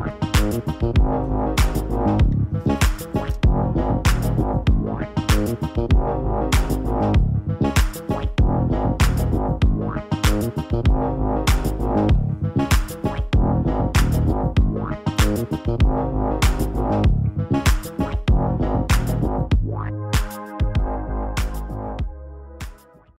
more.